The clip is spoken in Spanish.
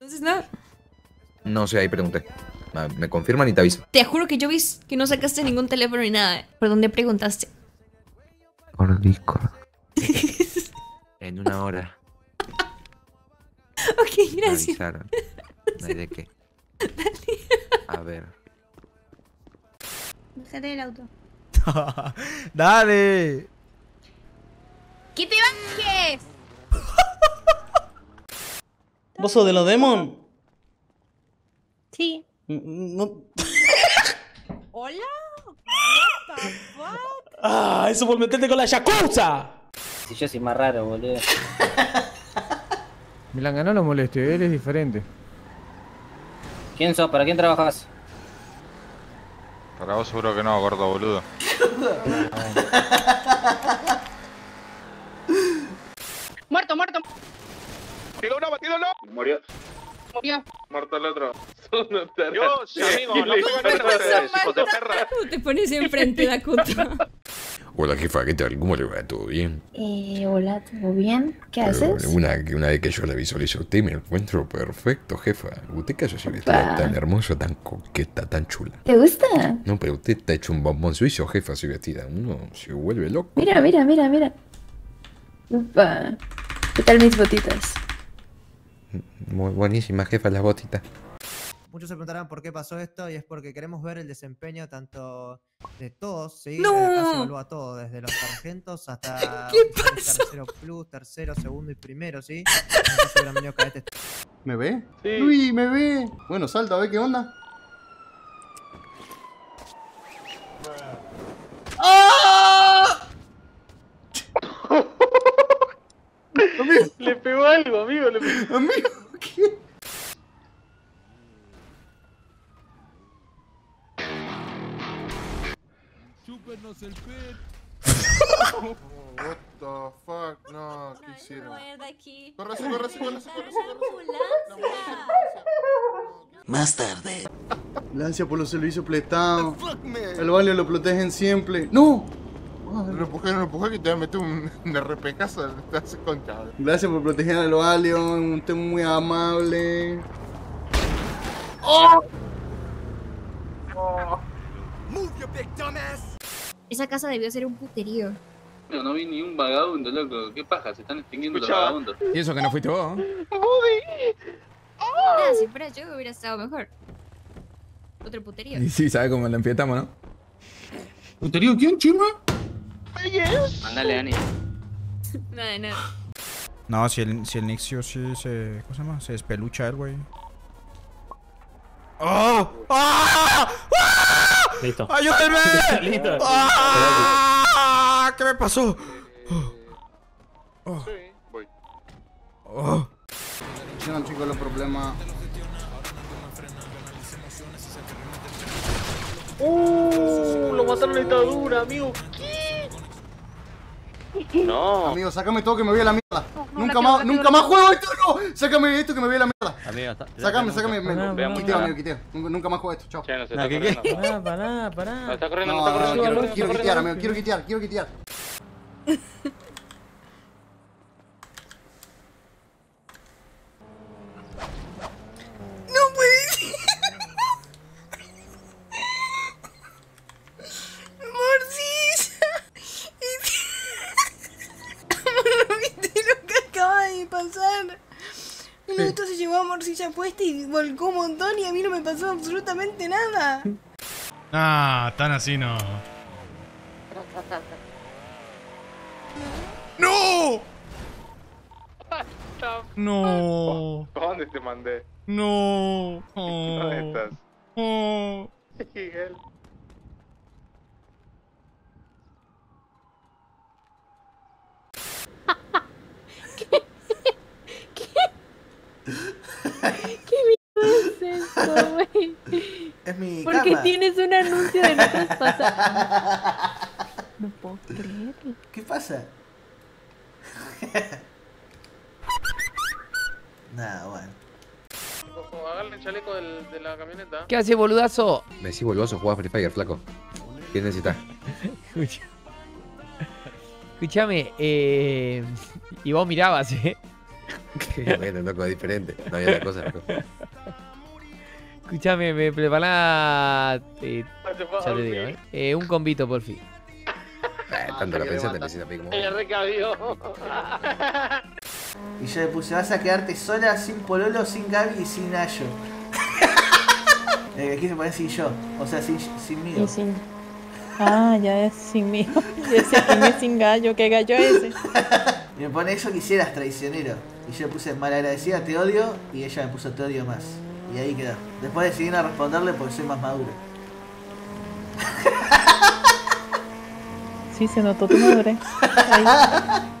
Entonces, no. No sé, ahí pregunté. Ah, Me confirman y te aviso. Te juro que yo vi que no sacaste ningún teléfono ni nada. ¿Por dónde preguntaste? Por Discord. en una hora. Ok, Me gracias. avisaron. No hay de qué. A ver. Bájate del auto. Dale. ¡Que te bajes! ¿Vos sos de los Demon? Sí. No. ¿Hola? Ah, eso por meterte con la Yakuza. Si yo soy más raro, boludo. Milanga, no lo moleste, él es diferente. ¿Quién sos? ¿Para quién trabajas? Para vos seguro que no, gordo boludo. Muerto, muerto, ¡Tiro uno, batido uno! Murió. murió. Muerto el otro. Dios, amigo, no de. Te pones enfrente, Dakota. Hola jefa, ¿qué tal? ¿Cómo le va? ¿Todo bien? Eh, hola, ¿todo bien? ¿Qué Pero haces? Una, una vez que yo la visualizo a usted me encuentro perfecto, jefa. Usted haya sido Pa. tan hermosa, tan coqueta, tan chula. ¿Te gusta? No, pero usted está hecho un bombón suizo, jefa, así vestida. Uno se vuelve loco. Mira, mira, mira, mira. Upa. ¿Qué tal mis botitas? Muy buenísima, jefa, las botitas. Muchos se preguntarán por qué pasó esto y es porque queremos ver el desempeño tanto de todos, ¿sí? ¡No! Acá se evalúa todo, desde los sargentos hasta ¿Qué tercero plus, tercero, segundo y primero, ¿sí? Cadete ¿Me ve? Sí. Luis, me ve. Bueno, salta, a ver qué onda. Pegó algo, amigo. Le pegó. Amigo, ¿qué? What the fuck? No, ¿qué hicieron? Corre, corre, corre, corre, corre. Más tarde. Gracias por los servicios prestados. El baño lo protegen siempre. ¡No! No lo empujé, no lo empujé que te voy a meter un, un. Te concha. Gracias por proteger al Valio. Un tema muy amable. Esa casa debió ser un puterío. No, no vi ni un vagabundo, loco. ¿Qué paja? Se están extinguiendo los vagabundos. Y eso que no fuiste vos. Ah, si fuera yo hubiera estado mejor. Otro puterío. sí, sabe cómo la empietamos, ¿no? ¿Puterío quién, chima? Mandale, Dani. Nada de nada. No, si el, si el Nixio sí se. ¿Cómo se llama? Se despelucha el güey. ¡Oh! ¡Ah! Listo. ¡Ayúdenme! Listo. ¡Ah! ¿Qué me pasó? Sí, voy. Oh. No, chicos, los problemas. Uh, lo mataron en dictadura, amigo. ¿Qué? No. Amigo, sácame todo que me voy a la mierda. nunca más, nunca más juego esto, no. Sácame esto que me voy a la mierda. Amigo, está. Sácame, sácame. Me, quiteo, amigo, quiteo. Nunca, más juego esto, chao. Che, no se No, está corriendo. Pará, pará, pará. No, está corriendo, No, no está no, corriendo. quiero, quitear, amigo, quiero quitear, quiero quitear. ¡Morcilla! ¿No viste lo que acaba de pasar? El auto se llevó a Morcilla puesta y volcó un montón y a mí no me pasó absolutamente nada. Ah, tan así no. ¡No! No, ¿Dónde te mandé? no. ¿Dónde estás? Oh. Miguel. Es mi Porque cama. tienes un anuncio de nuestros pasados. No puedo creerlo. ¿Qué pasa? Nada, bueno. Agarra el chaleco del, de la camioneta. ¿Qué hace, boludazo? Me decís boludoso, jugás Free Fire, flaco. ¿Qué necesitas? Escúchame, eh. Y vos mirabas, eh. bueno, loco, es diferente. No hay otra cosa, loco. Escuchame, me prepará. eh, ya te digo, ¿eh? Eh, Un convito por fin. Eh, tanto la pensaste, necesitas pedir como. Me recabió. Y yo le puse, vas a quedarte sola, sin Pololo, sin Gaby y sin Ayo. eh, quise poner sin yo, o sea, sin, sin mí. Y sin. Ah, ya es sin mí. Yo decía no sin gallo, ¿qué gallo es ese? Y me pone eso quisieras traicionero. Y yo le puse malagradecida, te odio, y ella me puso te odio más. Y ahí quedó. Después decidí no responderle porque soy más maduro. Sí, se notó tu madre. Ahí.